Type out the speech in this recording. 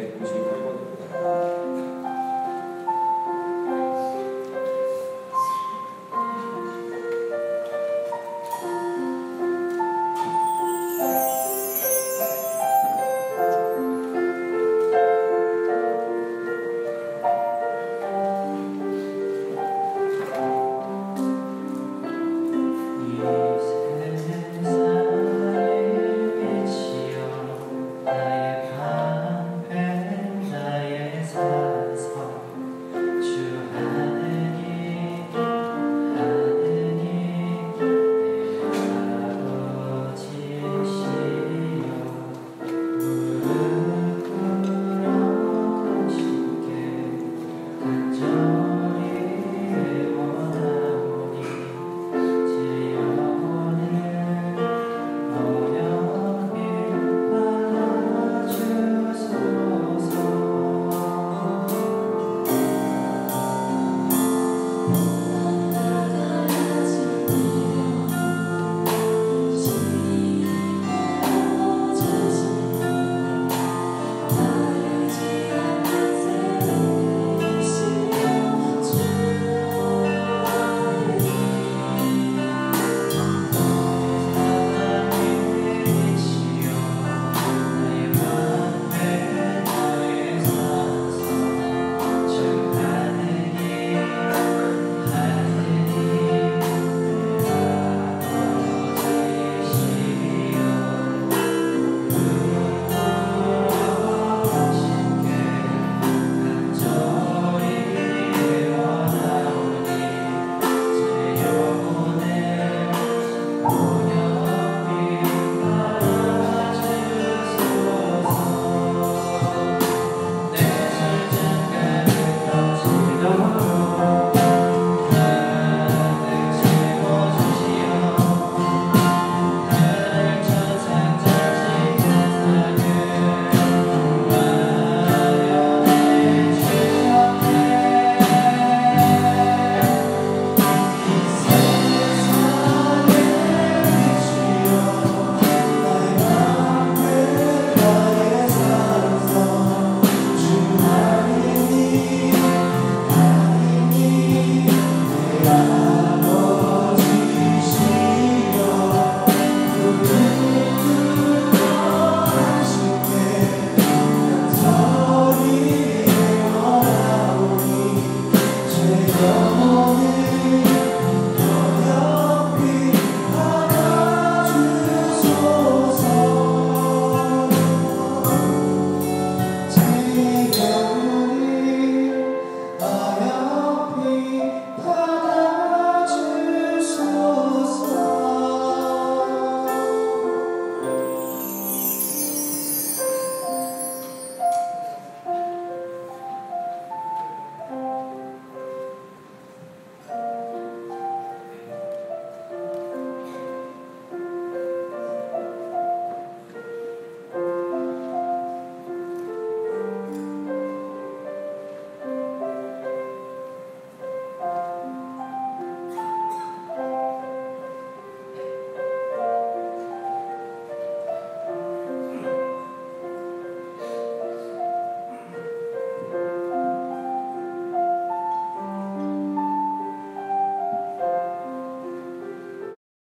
不行，不行，不行。